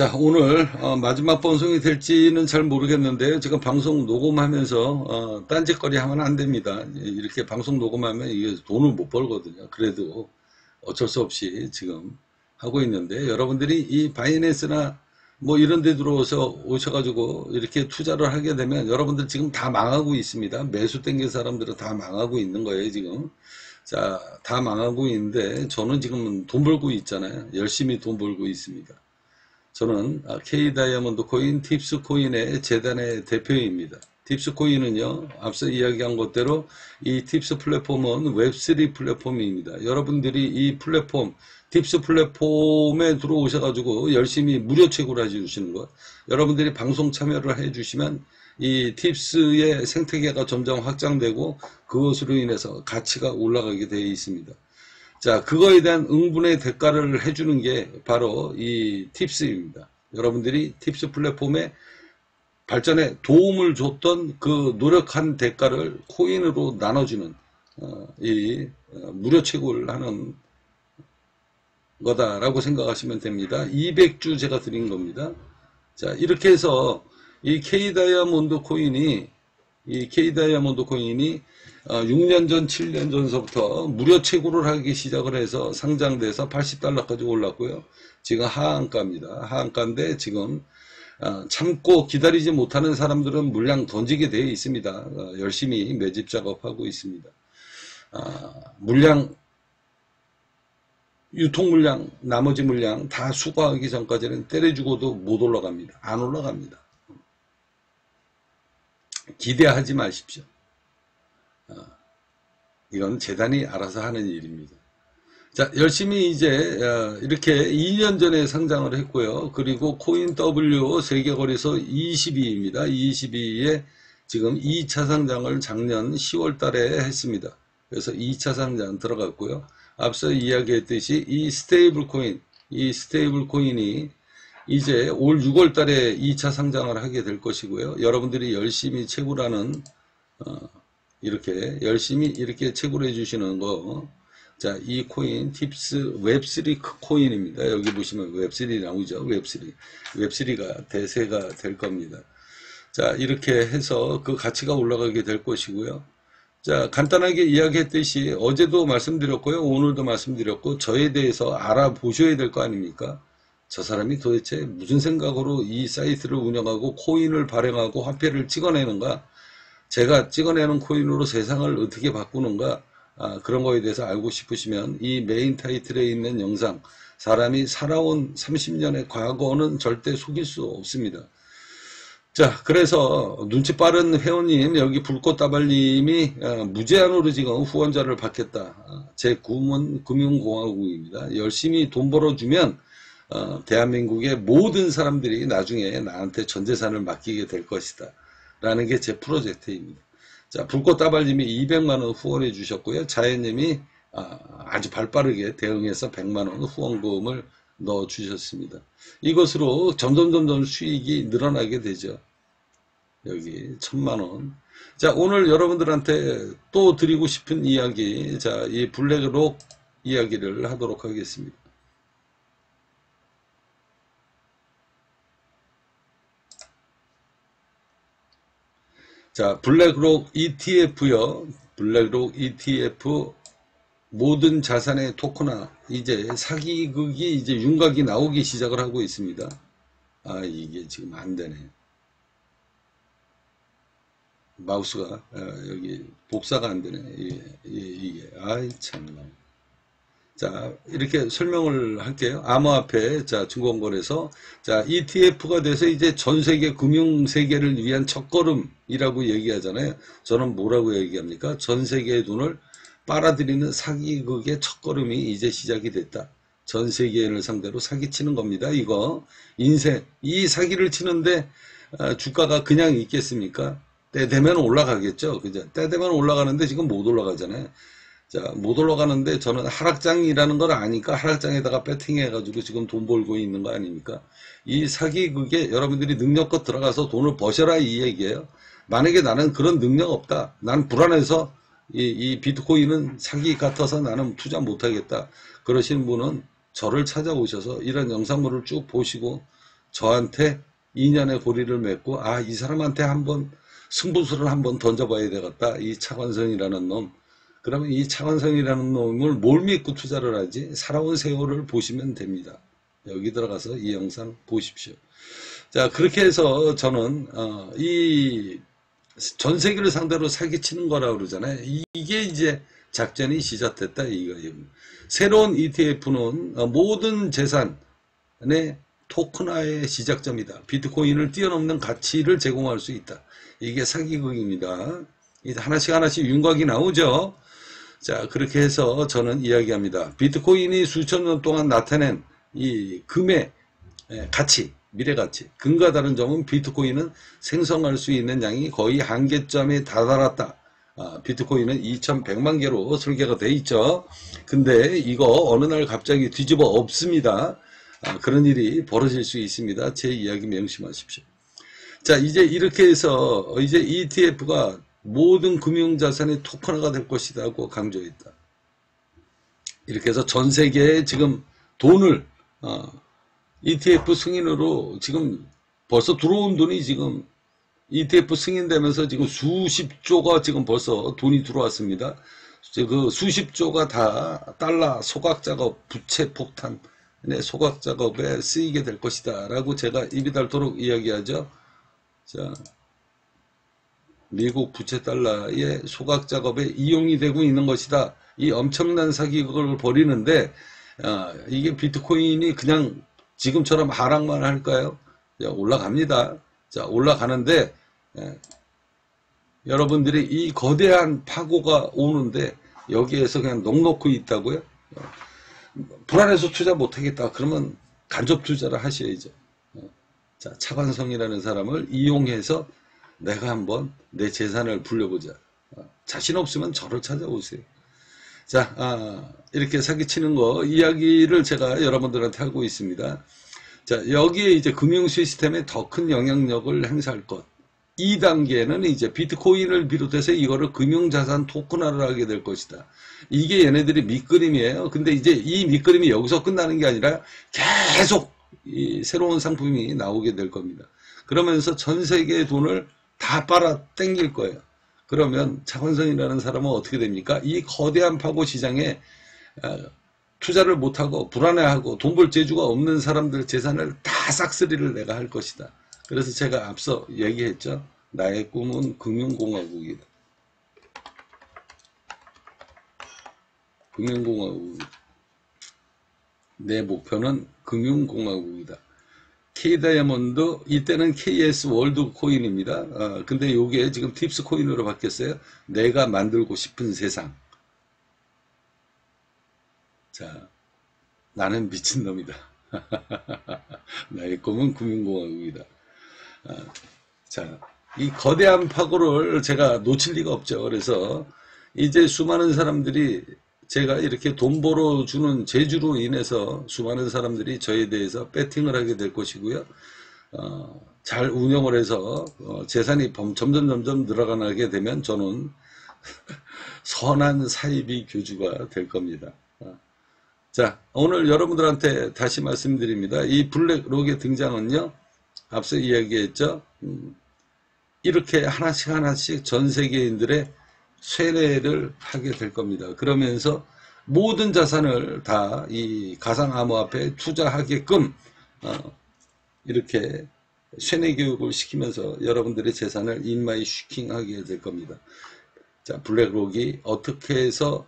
자, 오늘 어, 마지막 방송이 될지는 잘 모르겠는데요. 지금 방송 녹음하면서 어, 딴짓거리 하면 안 됩니다. 이렇게 방송 녹음하면 이게 돈을 못 벌거든요. 그래도 어쩔 수 없이 지금 하고 있는데 여러분들이 이 바이낸스나 뭐 이런 데 들어오셔 오셔가지고 이렇게 투자를 하게 되면 여러분들 지금 다 망하고 있습니다. 매수 땡긴 사람들은 다 망하고 있는 거예요, 지금. 자, 다 망하고 있는데 저는 지금 돈 벌고 있잖아요. 열심히 돈 벌고 있습니다. 저는 K 다이아몬드 코인, 팁스 코인의 재단의 대표입니다. 팁스 코인은요, 앞서 이야기한 것대로 이 팁스 플랫폼은 웹3 플랫폼입니다. 여러분들이 이 플랫폼, 팁스 플랫폼에 들어오셔가지고 열심히 무료 채굴 해 주시는 것. 여러분들이 방송 참여를 해 주시면 이 팁스의 생태계가 점점 확장되고 그것으로 인해서 가치가 올라가게 되어 있습니다. 자, 그거에 대한 응분의 대가를 해주는 게 바로 이 팁스입니다. 여러분들이 팁스 플랫폼에 발전에 도움을 줬던 그 노력한 대가를 코인으로 나눠주는 어, 이 어, 무료 채굴을 하는 거다라고 생각하시면 됩니다. 200주 제가 드린 겁니다. 자, 이렇게 해서 이 K 다이아몬드 코인이 이 K 다이아몬드 코인이 6년 어, 전, 7년 전서부터 무료 채굴을 하기 시작을 해서 상장돼서 80달러까지 올랐고요. 지금 하한가입니다. 하한가인데 지금 어, 참고 기다리지 못하는 사람들은 물량 던지게 되어 있습니다. 어, 열심히 매집 작업하고 있습니다. 물량 유통 물량, 나머지 물량 다 수거하기 전까지는 때려주고도 못 올라갑니다. 안 올라갑니다. 기대하지 마십시오. 어, 이건 재단이 알아서 하는 일입니다. 자, 열심히 이제 어, 이렇게 2년 전에 상장을 했고요. 그리고 코인 W 세계거래소 22입니다. 22에 지금 2차 상장을 작년 10월 달에 했습니다. 그래서 2차 상장 들어갔고요. 앞서 이야기했듯이 이 스테이블 코인, 이 스테이블 코인이 이제 올 6월 달에 2차 상장을 하게 될 것이고요. 여러분들이 열심히 채굴하는 어, 이렇게 열심히 이렇게 채굴해 주시는 거. 자, 이 코인 팁스 웹3 코인입니다. 여기 보시면 웹3 나오죠. 웹3. 웹3가 대세가 될 겁니다. 자, 이렇게 해서 그 가치가 올라가게 될 것이고요. 자, 간단하게 이야기했듯이 어제도 말씀드렸고요. 오늘도 말씀드렸고 저에 대해서 알아보셔야 될 거 아닙니까? 저 사람이 도대체 무슨 생각으로 이 사이트를 운영하고 코인을 발행하고 화폐를 찍어내는가 제가 찍어내는 코인으로 세상을 어떻게 바꾸는가 아, 그런 거에 대해서 알고 싶으시면 이 메인 타이틀에 있는 영상 사람이 살아온 30년의 과거는 절대 속일 수 없습니다. 자 그래서 눈치 빠른 회원님 여기 불꽃다발님이 아, 무제한으로 지금 후원자를 받겠다. 아, 제 꿈은 금융공화국입니다. 열심히 돈 벌어주면 어, 대한민국의 모든 사람들이 나중에 나한테 전 재산을 맡기게 될 것이다. 라는 게 제 프로젝트입니다. 자, 불꽃다발님이 200만원 후원해 주셨고요. 자연님이 아, 주 발빠르게 대응해서 100만원 후원금을 넣어 주셨습니다. 이것으로 점점 점점 수익이 늘어나게 되죠. 여기 천만원. 자, 오늘 여러분들한테 또 드리고 싶은 이야기, 자, 이 블랙록 이야기를 하도록 하겠습니다. 자, 블랙록 ETF요. 블랙록 ETF 모든 자산의 토크나 이제 사기극이 이제 윤곽이 나오기 시작을 하고 있습니다. 아, 이게 지금 안 되네. 마우스가 아, 여기 복사가 안 되네. 이게, 이게, 아이 참나. 자, 이렇게 설명을 할게요. 암호화폐, 자, 증권거래소. 자, ETF가 돼서 이제 전 세계 금융 세계를 위한 첫걸음이라고 얘기하잖아요. 저는 뭐라고 얘기합니까? 전 세계의 돈을 빨아들이는 사기극의 첫걸음이 이제 시작이 됐다. 전 세계인을 상대로 사기치는 겁니다. 이거 인생 이 사기를 치는데 아, 주가가 그냥 있겠습니까? 때 되면 올라가겠죠. 그죠? 때 되면 올라가는데 지금 못 올라가잖아요. 자, 못 올라가는데 저는 하락장이라는 걸 아니까 하락장에다가 배팅해가지고 지금 돈 벌고 있는 거 아닙니까? 이 사기극에 여러분들이 능력껏 들어가서 돈을 버셔라 이 얘기예요. 만약에 나는 그런 능력 없다. 난 불안해서 이, 이 비트코인은 사기 같아서 나는 투자 못하겠다. 그러신 분은 저를 찾아오셔서 이런 영상물을 쭉 보시고 저한테 인연의 고리를 맺고 아 이 사람한테 한번 승부수를 한번 던져봐야 되겠다. 이 차관성이라는 놈. 그러면 이 차관성이라는 놈을 뭘 믿고 투자를 하지? 살아온 세월을 보시면 됩니다. 여기 들어가서 이 영상 보십시오. 자 그렇게 해서 저는 어, 이전 세계를 상대로 사기치는 거라 그러잖아요. 이게 이제 작전이 시작됐다 이거예요. 새로운 ETF는 어, 모든 재산의 토큰화의 시작점이다. 비트코인을 뛰어넘는 가치를 제공할 수 있다. 이게 사기극입니다. 하나씩 하나씩 윤곽이 나오죠. 자 그렇게 해서 저는 이야기합니다. 비트코인이 수천 년 동안 나타낸 이 금의 예, 가치, 미래 가치, 금과 다른 점은 비트코인은 생성할 수 있는 양이 거의 한계점에 다다랐다. 아, 비트코인은 2100만 개로 설계가 돼 있죠. 근데 이거 어느 날 갑자기 뒤집어 없습니다. 아, 그런 일이 벌어질 수 있습니다. 제 이야기 명심하십시오. 자, 이제 이렇게 해서 이제 ETF가 모든 금융자산의 토큰화가 될 것이라고 강조했다. 이렇게 해서 전 세계에 지금 돈을 어, ETF 승인으로 지금 벌써 들어온 돈이 지금 ETF 승인되면서 지금 수십조가 지금 벌써 돈이 들어왔습니다. 그 수십조가 다 달러 소각 작업, 부채 폭탄, 네, 소각 작업에 쓰이게 될 것이다. 라고 제가 입이 닳도록 이야기하죠. 자, 미국 부채 달러의 소각 작업에 이용이 되고 있는 것이다. 이 엄청난 사기극을 벌이는데, 어, 이게 비트코인이 그냥 지금처럼 하락만 할까요? 자, 올라갑니다. 자, 올라가는데, 예. 여러분들이 이 거대한 파고가 오는데 여기에서 그냥 넉넉히 있다고요? 불안해서 투자 못하겠다. 그러면 간접 투자를 하셔야죠. 자, 차관성이라는 사람을 이용해서 내가 한번 내 재산을 불려보자. 자신 없으면 저를 찾아오세요. 자, 아, 이렇게 사기치는 거 이야기를 제가 여러분들한테 하고 있습니다. 자, 여기에 이제 금융 시스템에 더 큰 영향력을 행사할 것. 2단계는 이제 비트코인을 비롯해서 이거를 금융자산 토큰화를 하게 될 것이다. 이게 얘네들이 밑그림이에요. 근데 이제 이 밑그림이 여기서 끝나는 게 아니라 계속 새로운 상품이 나오게 될 겁니다. 그러면서 전 세계의 돈을 다 빨아 땡길 거예요. 그러면 차관성이라는 사람은 어떻게 됩니까? 이 거대한 파고 시장에 어, 투자를 못하고 불안해하고 돈 벌 재주가 없는 사람들 재산을 다 싹쓸이를 내가 할 것이다. 그래서 제가 앞서 얘기했죠. 나의 꿈은 금융공화국이다. 금융공화국. 내 목표는 금융공화국이다. K다이아몬드 이때는 KS 월드 코인입니다. 어, 근데 이게 지금 팁스 코인으로 바뀌었어요. 내가 만들고 싶은 세상. 자, 나는 미친놈이다. 나의 꿈은 금융공화국이다. 아, 자, 이 거대한 파고를 제가 놓칠 리가 없죠. 그래서 이제 수많은 사람들이 제가 이렇게 돈 벌어주는 재주로 인해서 수많은 사람들이 저에 대해서 배팅을 하게 될 것이고요. 어, 잘 운영을 해서 어, 재산이 점점 점점 늘어나게 되면 저는 선한 사이비 교주가 될 겁니다. 어. 자 오늘 여러분들한테 다시 말씀드립니다. 이 블랙록의 등장은요. 앞서 이야기했죠. 음, 이렇게 하나씩 하나씩 전 세계인들의 세뇌를 하게 될 겁니다. 그러면서 모든 자산을 다 이 가상암호화폐에 투자하게끔 어, 이렇게 세뇌 교육을 시키면서 여러분들의 재산을 in my 슈킹하게 될 겁니다. 자, 블랙록이 어떻게 해서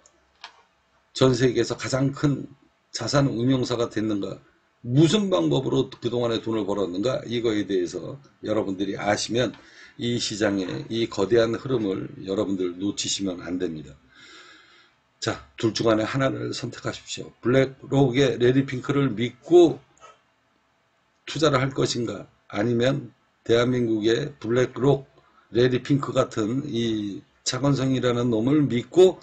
전 세계에서 가장 큰 자산 운용사가 됐는가 무슨 방법으로 그동안에 돈을 벌었는가 이거에 대해서 여러분들이 아시면 이 시장의 이 거대한 흐름을 여러분들 놓치시면 안 됩니다. 자, 둘 중 안에 하나를 선택하십시오. 블랙록의 레디핑크를 믿고 투자를 할 것인가 아니면 대한민국의 블랙록 레디핑크 같은 이 차건성이라는 놈을 믿고